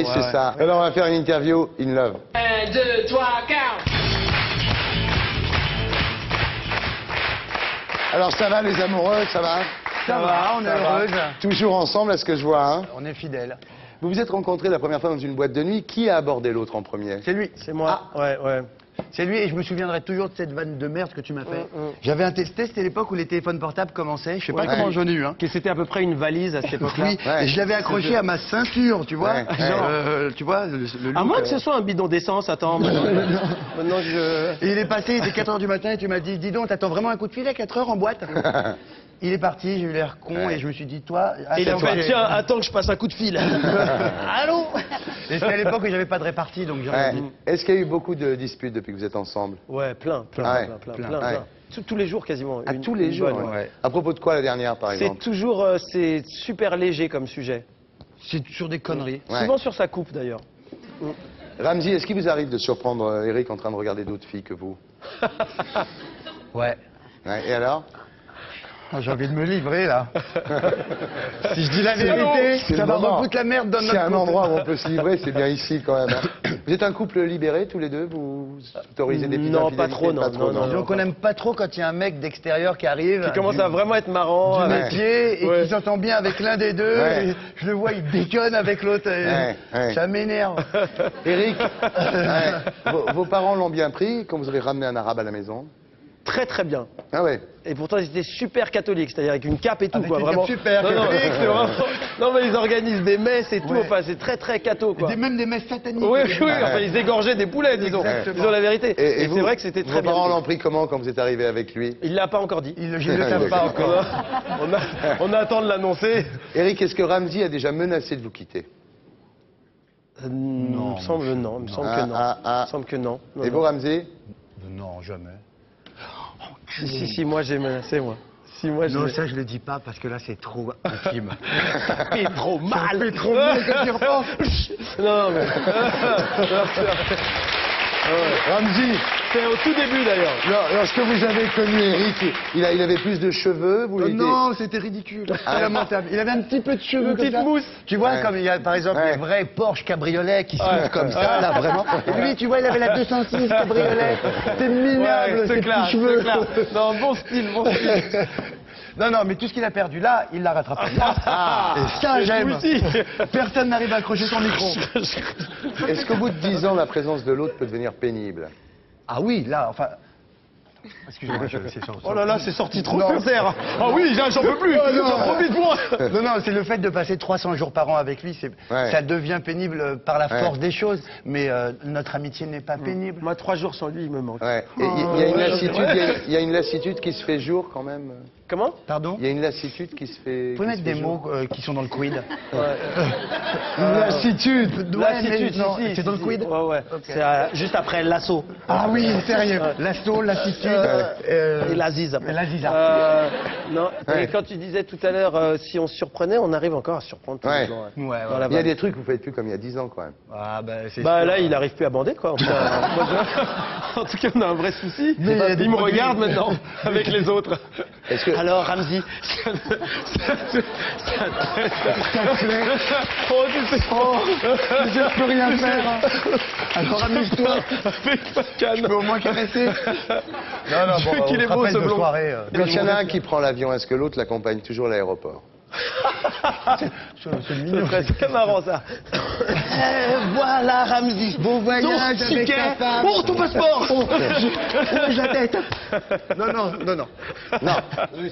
c'est ça. Alors on va faire une interview in love. 1, 2, 3, 4. Alors ça va les amoureux, ça va? Ça va, on est heureuse. Toujours ensemble, à ce que je vois. Hein? On est fidèles. vous vous êtes rencontrés la première fois dans une boîte de nuit. Qui a abordé l'autre en premier? C'est lui. C'est moi. Ouais, ouais. C'est lui et je me souviendrai toujours de cette vanne de merde que tu m'as fait. J'avais un testé, c'était l'époque où les téléphones portables commençaient. Je sais pas Ouais. comment j'en ai eu. Hein. Que c'était à peu près une valise à cette époque-là. Oui, Ouais. et je l'avais accroché à ma ceinture, tu vois. Genre, euh, tu vois, le, le À moins euh, que ce soit un bidon d'essence, attends. Maintenant, je. Et il est passé, il était 4 heures du matin et tu m'as dit, dis donc, t'attends vraiment un coup de fil à 4 heures en boîte Il est parti, j'ai eu l'air con Ouais. et je me suis dit, toi... Et il a attends, fait, j'ai- tiens, attends que je passe un coup de fil. Allô Et c'était à l'époque où j'avais pas de répartie, donc Ouais. dit... Est-ce qu'il y a eu beaucoup de disputes depuis que vous êtes ensemble? Ouais, plein, plein, Ouais. plein, plein, Plein. plein, Ouais. plein. Tous- Tous les jours quasiment. À Une- tous les jours. bonne, ouais. ouais. À propos de quoi la dernière, par C'est exemple? toujours, euh, c'est super léger comme sujet. C'est sur des conneries. Ouais. Souvent sur sa coupe d'ailleurs. Ramzi, est-ce qu'il vous arrive de surprendre euh, Eric en train de regarder d'autres filles que vous? Ouais. Ouais, Et alors? Ah, J'ai envie de me livrer là. si je dis la C'est vérité, ça va refoutre la merde dans C'est notre un couple. endroit où on peut se livrer, c'est bien ici quand même. hein. Vous êtes un couple libéré tous les deux? Vous autorisez des petites Non, pas trop, non, Pas trop, non, non, Disons qu'on n'aime pas trop quand il y a un mec d'extérieur qui arrive. Qui commence du- à vraiment être marrant. du métier et Ouais. qui s'entend bien avec l'un des deux. Ouais. et je le vois, il déconne avec l'autre. et Ouais, ouais. Ça m'énerve. Eric, ouais, vos, vos parents l'ont bien pris quand vous avez ramené un arabe à la maison? Très très bien. Ah ouais Et pourtant, ils étaient super catholiques, c'est-à-dire avec une cape et tout, Avec quoi. une vraiment. cape super non, non, catholique. c'est vraiment- non, mais ils organisent des messes et tout. Ouais. Enfin, c'est très très catho, quoi. Des- même des messes sataniques. Oui, oui, oui, enfin, ils égorgeaient des poulets, disons. Exactement. Disons la vérité. Et, c'est vrai que c'était très Vos bien. parents l'ont pris comment quand vous êtes arrivé avec lui? Il l'a pas encore dit. Il, je ne le pas encore. on, a- on attend de l'annoncer. Eric, est-ce que Ramzi a déjà menacé de vous quitter? Euh, non, il me semble non. Il me semble Ah, que non. ah, ah. Il me semble que non. Non, Et non. vous, Ramzi? Non, jamais. Si, si, si, moi j'ai menacé, moi. Si, moi Non, ça je le dis pas parce que là c'est trop intime. Ça fait trop mal. fait trop mal quand non, non, mais. Ramzi, C'est au tout début d'ailleurs. lor- lorsque vous avez connu Eric, il, a- il avait plus de cheveux vous Oh étiez- non, c'était ridicule. Ah. Lamentable. Il avait un petit peu de cheveux Une comme petite ça. mousse. Tu vois, Ouais. comme il y a par exemple Ouais. les vrais Porsche cabriolets qui Ouais. comme ça, là, vraiment. Et lui, tu vois, il avait la 206 cabriolet. C'était minable, Ouais, ces c'est clair, petits cheveux. c'est clair. Non, bon style, bon style. Non, non, mais tout ce qu'il a perdu là, il l'a rattrapé. Ah, Et ça, j'aime. Personne n'arrive à accrocher son micro. Est-ce qu'au bout de 10 ans, la présence de l'autre peut devenir pénible? Ah oui, là, enfin. Excusez-moi, je Oh là là, c'est sorti trop Non. sincère. Ah oui, j'en peux plus. Oh non. Profite moi. Non, non, c'est le fait de passer 300 jours par an avec lui, c'est, Ouais. ça devient pénible euh, par la Ouais. force des choses, mais euh, notre amitié n'est pas pénible. Moi, trois jours sans lui, il me manque. Ouais. Et Il y, a une lassitude, il y y a une lassitude qui se fait jour quand même. Comment? Pardon? Il y a une lassitude qui se fait. Vous pouvez mettre des mots euh, qui sont dans le quid lassitude. Ouais, Lassitude, mais non, si, si, c'est dans si, le quid si. Ouais, ouais. C'est euh, juste après l'assaut. Ah oui, sérieux. L'assaut, lassitude. euh, Et l'Aziz. L'Aziza. Euh, non. Ouais. Et quand tu disais tout à l'heure, euh, si on se surprenait, on arrive encore à surprendre tous Ouais. les gens. la Il y a vanne. des trucs que vous faites plus comme il y a 10 ans quand même. Ah, bah, c'est Bah sûr. là, il arrive plus à bander quoi. Enfin, moi, je- En tout cas, on a un vrai souci. Mais il me regarde maintenant avec les autres. Est-ce que Alors, Ramzi, ça te- ça te- ça te- Oh, tu sais. je peux rien faire. hein. Alors amuse-toi. Avec ma canne. Tu peux au moins caresser. Non, non, bon, qu'il on est se beau, rappelle ce blond. soirée, euh, quand il y en a un qui prend l'avion, est-ce que l'autre l'accompagne toujours à l'aéroport? c'est- c'est mignon. C'est très marrant ça. Eh, voilà Ramzi. Bon voyage Ton avec ticket. ta femme. Oh, ton passeport. Bouge la tête. Non, non, non, non. Non.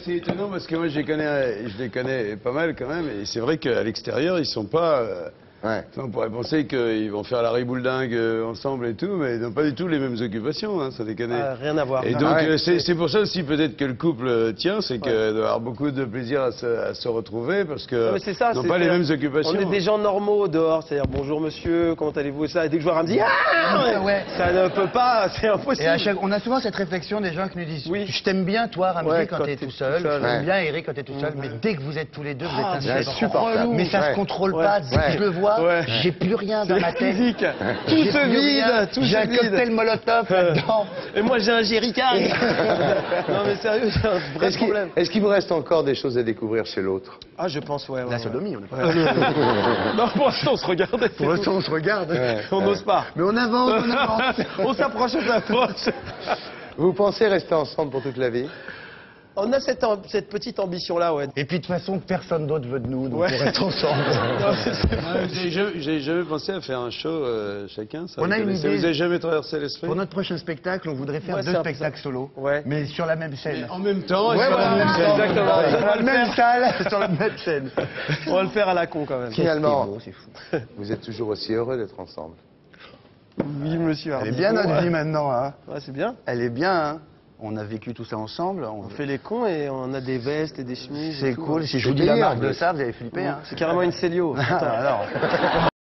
C'est étonnant parce que moi je les connais, euh, je les connais pas mal quand même, et c'est vrai qu'à l'extérieur ils sont pas. euh, Ouais. on pourrait penser qu'ils vont faire la ribouledingue euh, ensemble et tout, mais ils n'ont pas du tout les mêmes occupations, hein, ça déconne. Ah, rien à voir. Et donc Ah ouais. euh, c'est pour ça aussi peut-être que le couple euh, tient, c'est qu'il doit avoir beaucoup de plaisir à se, à se retrouver parce que Non, mais c'est ça. ils n'ont pas les mêmes occupations. On est des gens normaux dehors, c'est-à-dire bonjour monsieur, comment allez-vous et ça. Et dès que je vois Ramzi, ah, Ouais. ça ne peut pas, c'est Et impossible. à chaque, on a souvent cette réflexion des gens qui nous disent Oui. Je t'aime bien, toi, Ramzi, Ouais, quand, quand t'es tout seul. seul, Je t'aime ouais. bien, Eric, quand t'es tout seul. Mais dès que vous êtes tous les deux, vous êtes insupportable. Mais ça Ouais. se contrôle Ouais. pas. Dès Ouais. que je le vois, Ouais. j'ai plus rien dans C'est ma la tête. physique. Tout se vide, tout J'ai un cocktail molotov là-dedans. Et moi j'ai un jerrycan. non mais sérieux, j'ai un vrai Est-ce qu'il problème. est-ce qu'il vous reste encore des choses à découvrir chez l'autre? Ah je pense ouais. ouais, La ouais. sodomie, on est pas non pour l'instant on se regardait. c'est Pour l'instant, on se regarde. On n'ose pas. Mais on avance, on avance. on s'approche, on s'approche. Vous pensez rester ensemble pour toute la vie? On a cette, petite ambition là, ouais. Et puis de toute façon, personne d'autre veut de nous, donc Ouais. on reste ensemble. J'ai jamais- pensé à faire un show euh, chacun. Ça On a une idée. vous avez jamais traversé l'esprit? Pour notre prochain spectacle, on voudrait faire Ouais, deux spectacles solo, Ouais. mais sur la même scène. En même temps, Ouais, sur voilà, la même scène. exactement. Dans la même salle, sur la même scène. On va le faire à la con quand même. Finalement, C'est fou. vous êtes toujours aussi heureux d'être ensemble. Oui, monsieur. Elle est bien notre vie maintenant, hein. Ouais, c'est bien. Elle est bien, hein. On a vécu tout ça ensemble. On On fait les cons et on a des vestes et des chemises. C'est cool. Si je C'est vous dis la marque de ça, vous allez flipper, hein. C'est carrément une Célio. Ah, alors.